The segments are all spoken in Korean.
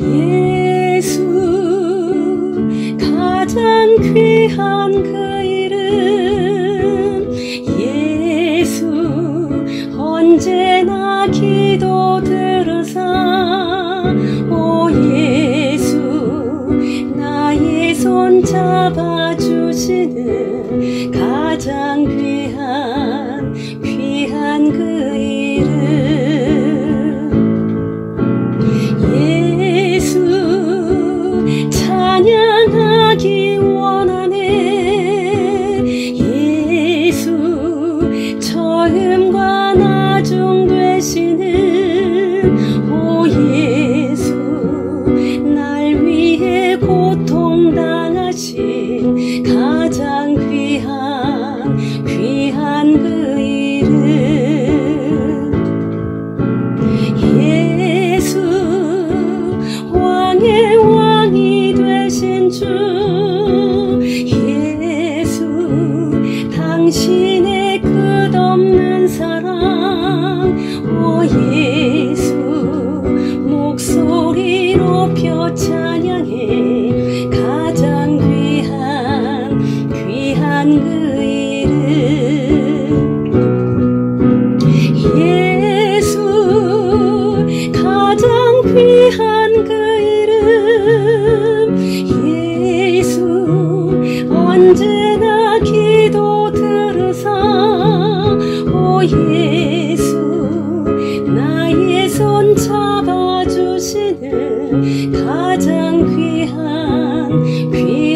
예수 가장 귀한 그 이름. 예수 언제나 기도 들으사 오 예수 나의 손 잡아주시는 가장 위해 고통 당하신 가장 귀한 귀한 그 이름. 예수 왕의 왕이 되신 주 예수 당신 예수 나의 손 잡아주시는 가장 귀한 귀한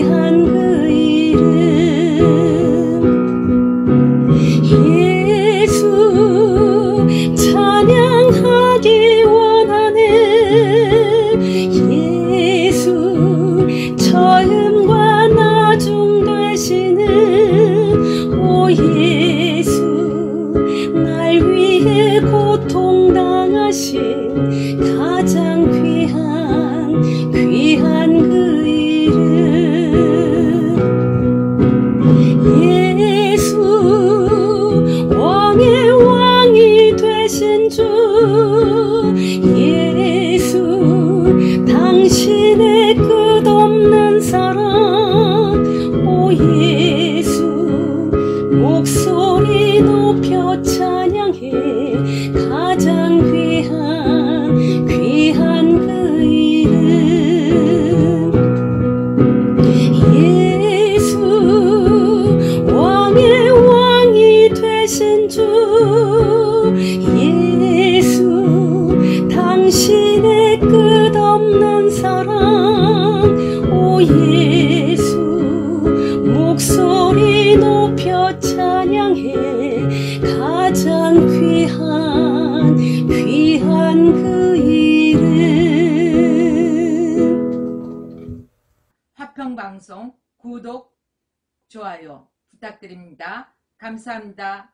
가장 귀한 귀한 그 이름 예수 왕의 왕이 되신 주 예수 당신의 끝없는 사랑 오 예수 목소리 높여 찬양해 귀한 그 이름. 예수 왕의 왕이 되신 주 예수 당신의 끝없는 사랑. 오 예수 목소리 높여 찬양해. 가장 귀한 화평방송 구독, 좋아요 부탁드립니다. 감사합니다.